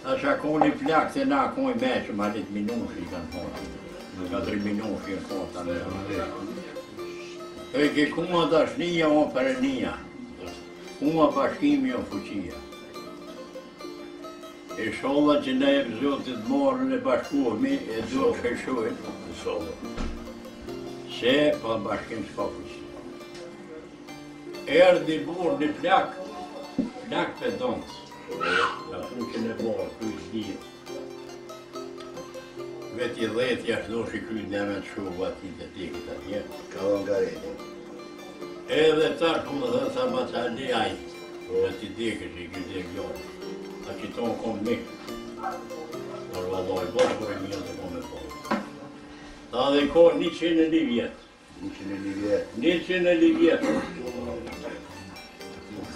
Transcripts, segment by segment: Sa që ako një flakë, se në ako i me që ma një të minushë i të në fatë. Në ka tri minushë i në fatë. Në ke kuma të ashtë një o për e një. Kuma pashkimi o fuqia. E shola që ne e vëzotit morën e bashkuhëmi, e duho kërshuën. E shola. Se pa bashkim s'ka fuqia. Erdi burë një flakë, flakë për donësë. Në fuqën e borë, i Veti dhejt, jash do në me të shumë, ba të ti këtë atje. Ka dhe nga rejtë. Edhe të ku më dhe sa më të ali ajtë. Dhe ti të ti të këtë gjojtë. A që tonë kom mikë. Por rrëdoj, ba të kërë e një të kom e borë. Po. Ta dhe kohë një qenë e një vjetë. Një qenë e një vjetë. Një qenë e një vjetë.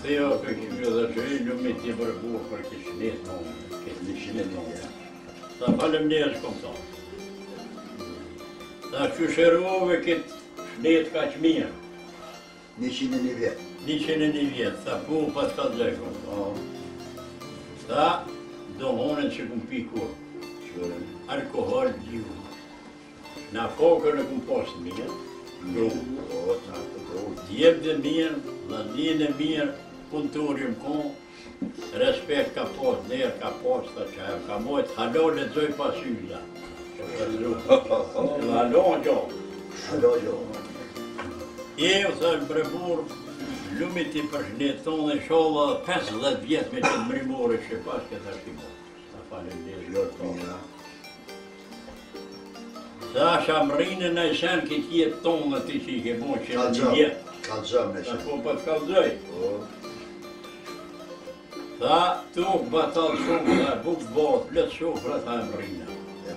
Se jo, ka kemi dhe që e një me ti vërguë për kishnit në ome, këtë në shimit në ome. Ta falem një është këmë tonë. Ta që shërëvove këtë shnetë ka që mirë. Një që në një vjetë. Një që një vjetë, ta ku pas ka të lejë këmë tonë. Ta do honën që këmë pikur. Alkohol gjithë. Në fokër në këmë postë mirë. Në grupë. Në o, Në grupë. Në grupë. Në grupë kontori më ku, respekt ka posht, nërë ka posht, ka mojt, halo le dhoj pasyza. Halo gjo. Halo gjo. I e vëtë në brebur, lumit i përshnetën e sholla dhe 50 vjetë me të mrimurë që pas këtë ashtë i mojtë. Sa falem jo, po. dhe gjo po, po të tonë, Sa është a mërinë në nëjshën ke kje tonë të ti të të të të të një jetë. të të të të të të Tha, tu batalë shumë, dhe bukë botë, letë shumë, fra, tha e mërinja. E E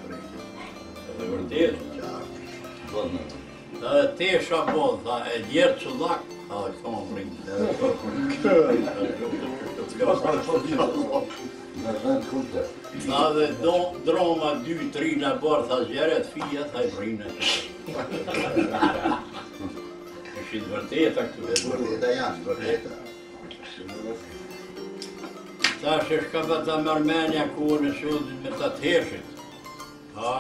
dhe vërtit? Tha dhe ti isha tha, e djerë që lakë, tha, e këto më mërinja. Në rëndë Tha dhe do droma dy, tri në bërë, tha zjerët fija, tha e mërinja. Kërë. Kërë. Kërë. Kërë. Kërë. Kërë. Kërë. Kërë. Kërë. Kërë. Kërë. Kërë. Kërë. Kërë. Kërë. Kërë. Ta është është ka për të mërmenja ku në shodit me të teshit. Ha,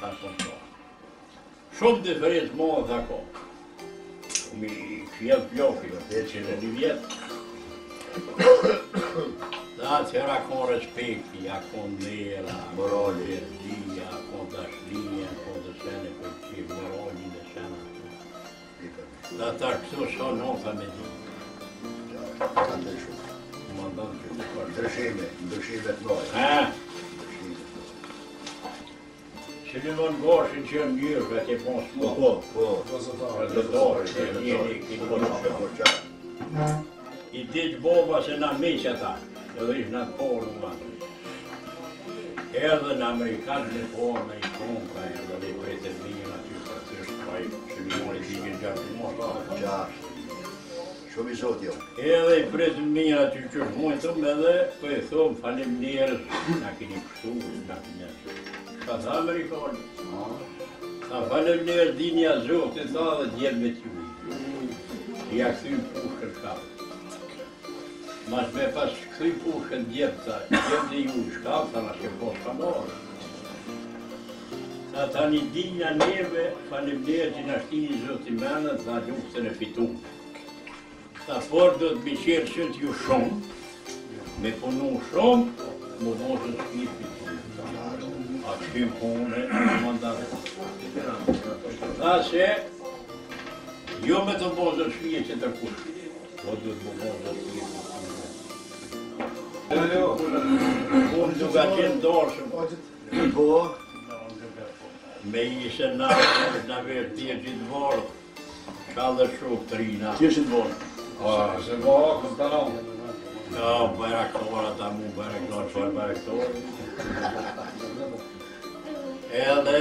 ta po të të të. Shumë të fërit modë dhe ko. Mi kjell pjoki, dhe të që një vjetë. Da tjera kon respekti, a kon nera, a moral e rdija, a kon dashlija, a kon dhe sene për që moral i dhe sene. Da ta kështu sa nota me dhe. Ndryshime, ndryshime të nojë. Ndryshime të nojë. Ndryshime të Që në mënë gashin që në njërë, ka të e ponsë më të po të të të të të të Po të I ditë boba se në meqë ata, Edhe ishë në të porë në matë. Edhe në Amerikanë në porë në i kronë, ka pra, e dhe dhe dhe dhe dhe dhe dhe dhe dhe dhe dhe dhe dhe Shumë i zotë jo. Edhe i presë në mija aty që është mojë tëmë edhe, për po e thomë falem njerës, në keni pështu, në keni njerës. Ka tha Amerikani. Ka falim njerës dinja zotë, e tha dhe djelë me t'ju. I a këthy pushër ka. Ma shme pas këthy pushër djelë ta, djelë dhe ju shka, ta në shke posë ka morë. Ta tani dinja neve, falim njerës i nashtini zotë i menë, ta gjukë të në fitunë. Ta por do të biqerë që t'ju ju shumë, me punu shumë, më mojën të për a që pune, punë e në Ta se, jo me të mojën të që të kushë, po do të mojën të një për të një. Jo, jo, jo, jo, jo, Me i se nga vërë tjetë i dvorë, ka dhe shukë të rina. Tjetë dvorë. Po, se më hakëm të nëmë. Ja, bëjra këtore atë mu, bëjra këtore, qërë bëjra këtore. Edhe,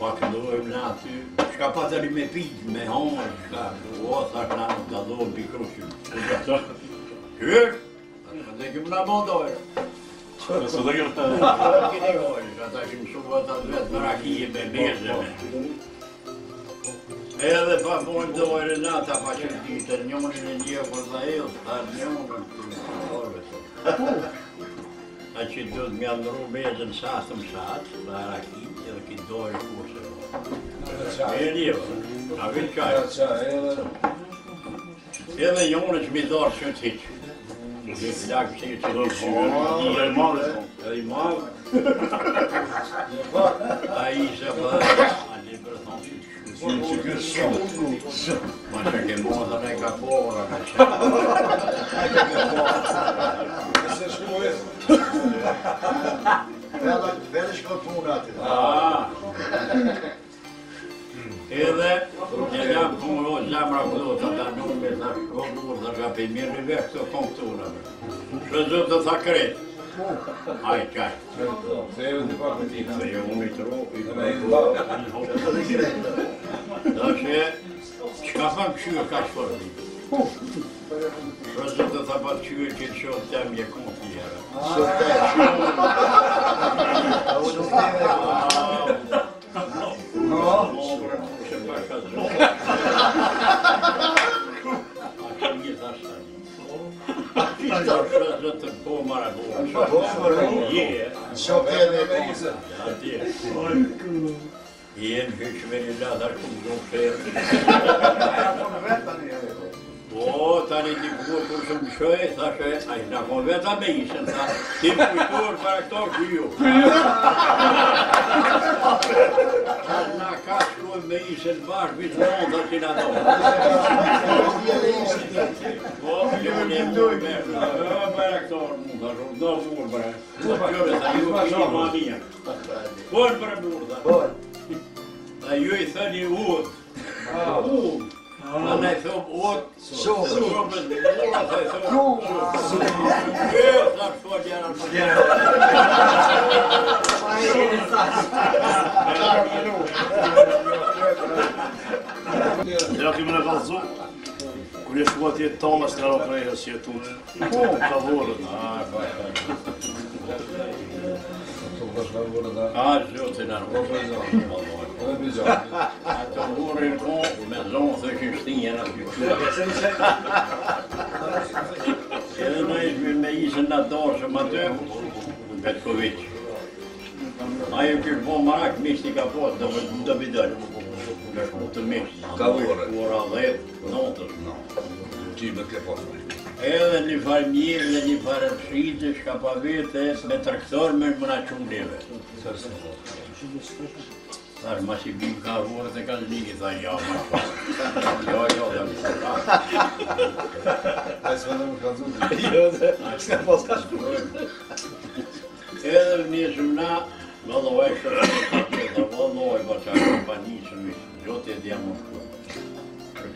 pa po, këndojmë në aty, shka pa të me pitë, me hongë, shka, o, thash në të dhohën për kërëshim. Kërë, atë dhe këmë në mundojë. Nësë dhe këmë të dhe këmë të dhe këmë të dhe këmë të dhe këmë të dhe këmë të dhe këmë të dhe këmë të dhe Edhe pa pojnë po të ojë nata, pa që ti të njonin e një për dhe e të njonin e një për dhe e të A që i dhëtë me në me dhe në sasë dhe edhe ki të dojë se kurse. E një a vitë qaj. Edhe jone që mi dorë që të të të të të të të të të të të të i të të të Në shumë, ma që ke modër e ka porë, ka qenë. Ka ke porë. se shkru e. Pela, pelë shkru të punë nga të të. A, a. Të edhe, të gjellam punë, o, gjellam rakëtutë, a ta nuk me ta shkru, urë dhe ka për mirë një vekë të të të të tërë. Shë zhëtë të thakrit. A i qaj. Se e unë të pakëtit. Se e unë i të ropë, i të ropë. në të të Da që ka tham këshyë ka pra që forë po, po, po. një. Prostë të të pa këshyë që që o të më jekon të njërë. Së të e që o të të të të të të të të të të Zdo të po mara bua. Po mara bua. Je. Shokene. Ja, tje. Oj, kërë. I e në hyqë me një lada që më gjumë shërë. Ata në veta në jetë. Po, ta në një kërë shumë që më shërë, ta i e veta me ta. Ti më për e këto kërë kërë. në ka shërë me ishen bashkë vitë në onë, ta që në do. Po, në një dhe ishën të të të të shumë të mërë, të të të të të të të të të të të të A ju i thani uot ah. Uot Uët. ne i thëmë uët. Shumë. Shumë. Shumë. Shumë. Shumë. Shumë. Shumë. Shumë. Shumë. Shumë. Shumë. Shumë. Shumë. Shumë. Shumë. Shumë. Shumë. Thomas Karofrejhës e është nga vërë dhe... A, zhjotin e nërë, po zhjotin e nërë, po zhjotin e nërë, po zhjotin e nërë, po zhjotin e nërë, e nërë, po Edhe në ishme me ishën në dorëshëm atë, në Petkovic. A e kërë po marak, mishti ka po, do më të bidojnë. Në shku të mishti. Ka vore. Ura dhe, në të. Në, ti me ke po. Edhe një farë mirë dhe një farë rëshitë shka ka pa vete me traktorë me mëna qumë leve. Tharë, ma që i bimë ka vore dhe ka një tha ja, ma shpatë. Jo, jo, dhe më shpatë. Ajë s'vendë më Jo, dhe, s'ka pas ka Edhe më një shumë na, më dhe vajë shumë, dhe vajë, dhe vajë, vajë, dhe vajë, shumë vajë, dhe vajë, dhe vajë,